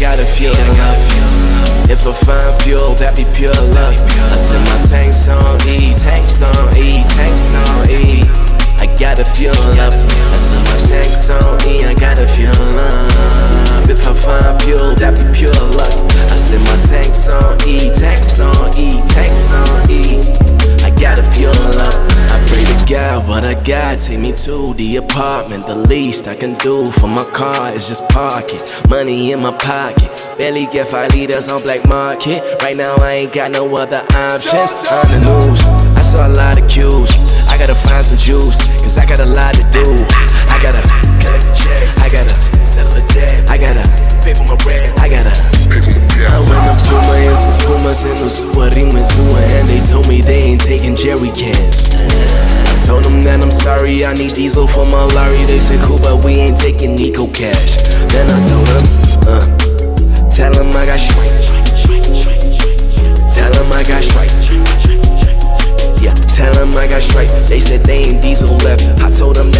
I gotta fuel up. If I find fuel, that be pure love. I set my tanks on E, tanks on E, tanks on E. I gotta fuel up. God what I got. Take me to the apartment. The least I can do for my car is just park it. Money in my pocket. Barely get five liters on black market. Right now I ain't got no other options. On the news, I saw a lot of queues. I gotta find some juice, cause I got a lot to do. And they told me they ain't taking jerry cans. I told them that I'm sorry, I need diesel for my lorry. They said cool, but we ain't taking EcoCash. Then I told them, uh, tell them I got straight. Tell them I got straight. Yeah, tell them I got straight. They said they ain't diesel left. I told them that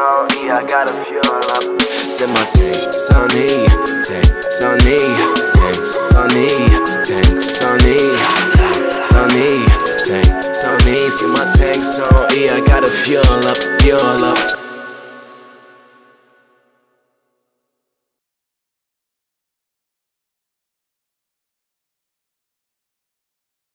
on got a few up. C'est on E, tanks on on on on on on got a fuel up, fuel up.